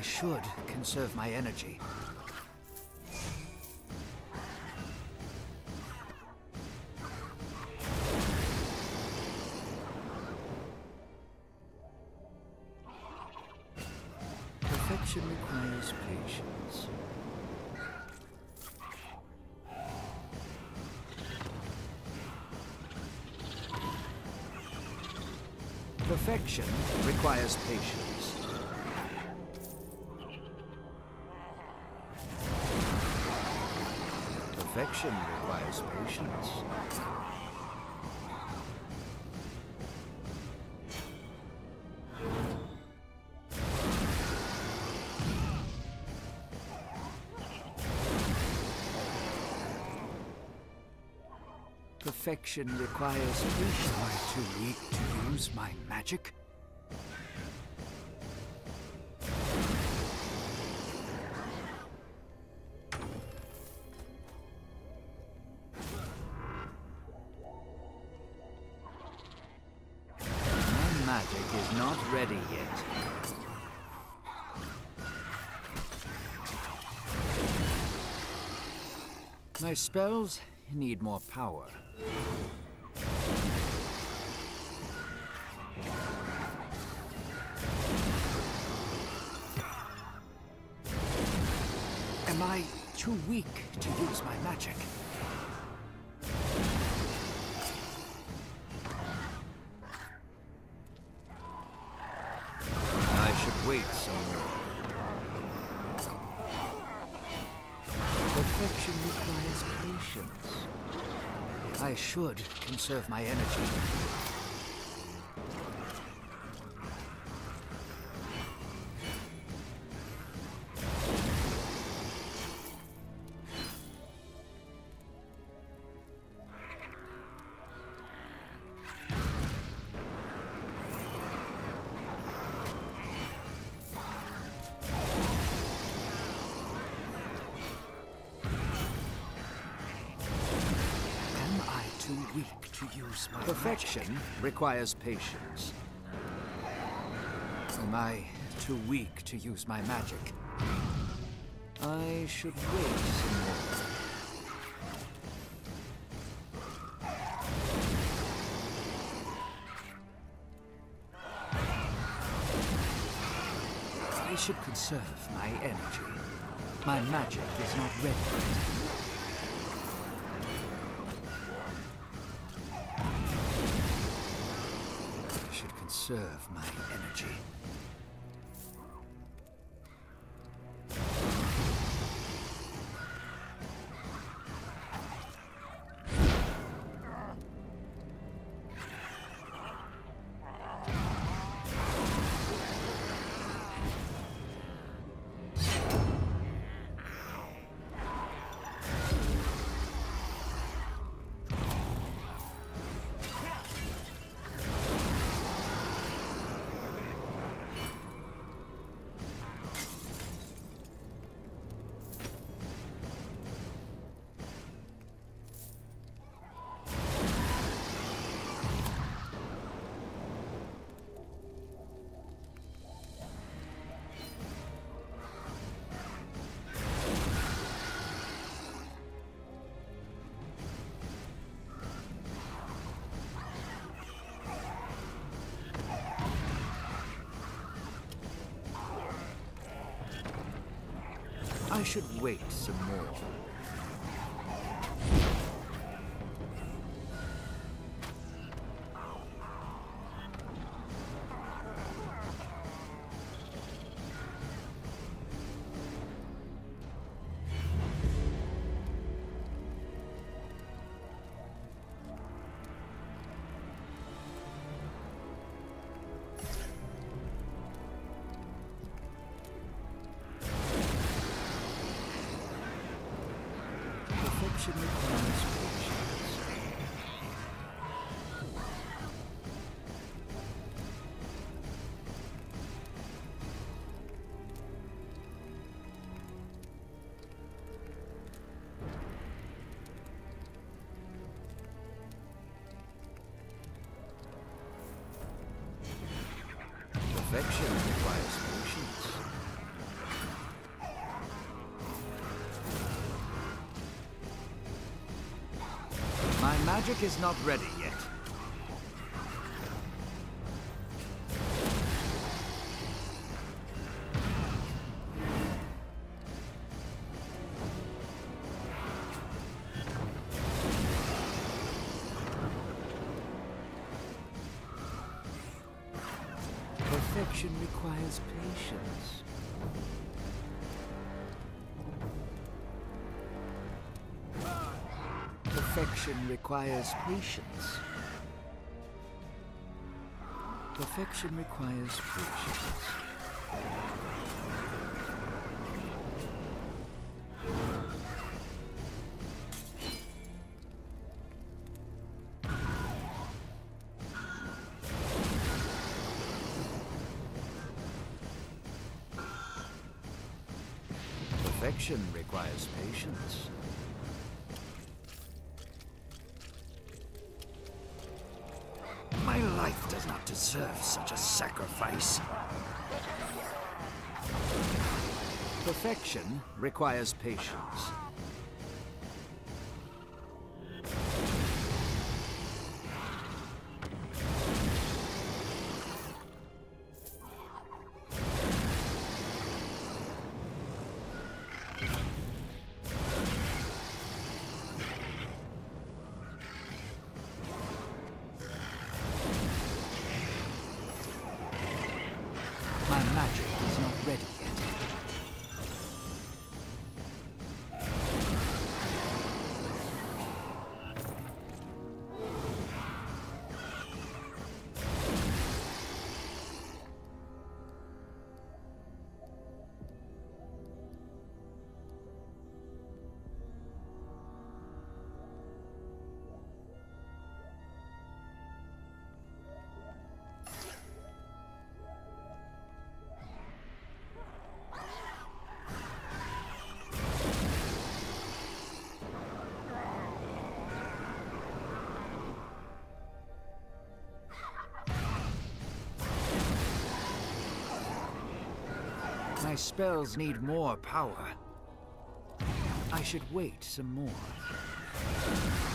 I should conserve my energy. Perfection requires patience. Perfection requires patience. Perfection requires patience. Perfection requires patience. Am I too weak to use my magic? My spells need more power. Am I too weak to use my magic? Perfection requires patience. I should conserve my energy. Weak to use my Perfection requires patience. Am I too weak to use my magic? I should wait some more. I should conserve my energy. My magic is not ready conserve my energy. I should wait some more. Perfection requires patience. Perfection requires magic is not ready yet. Perfection requires patience. Perfection requires patience. Perfection requires patience. Perfection requires patience. Deserve such a sacrifice. Perfection requires patience. My magic is not ready My spells need more power. I should wait some more.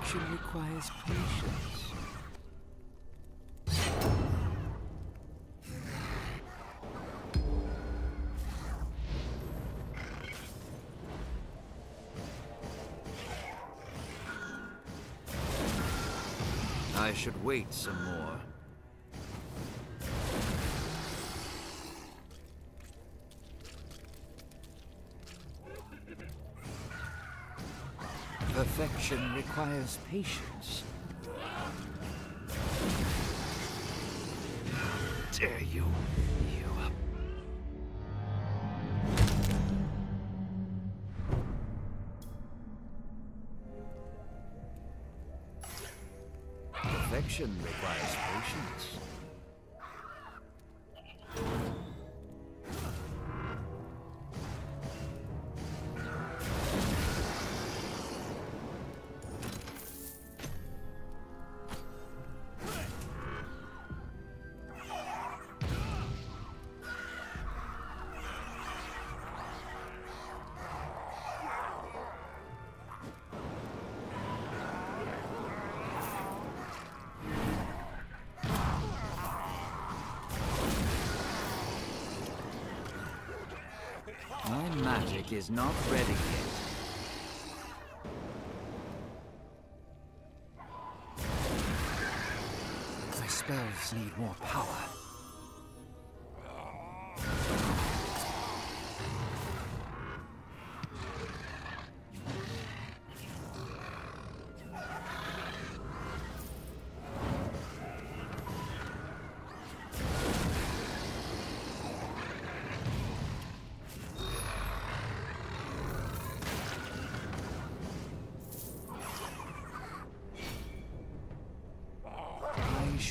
Perfection requires patience. I should wait some more. Requires patience. Dare you, you Perfection requires patience. Magic is not ready yet. My spells need more power.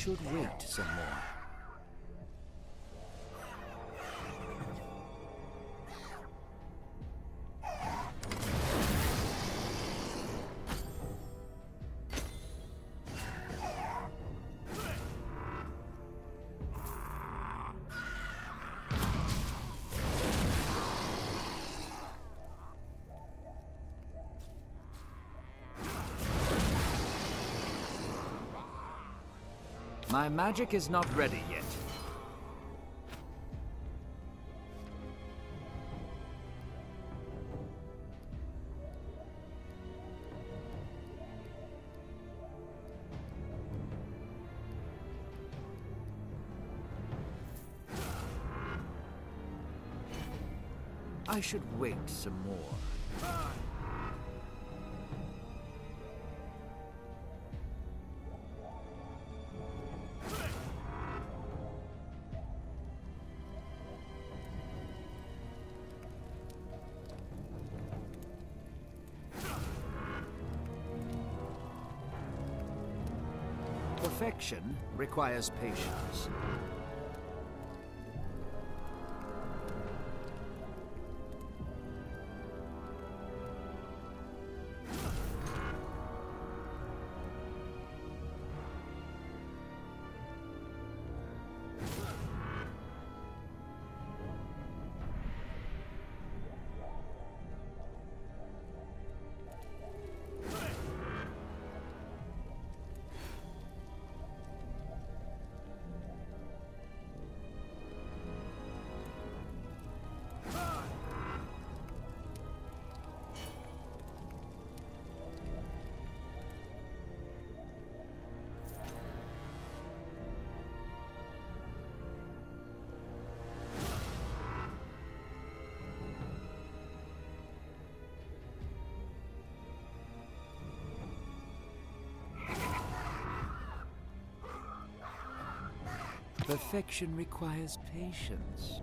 Should wait some more. My magic is not ready yet. I should wait some more. Perfection requires patience. Perfection requires patience.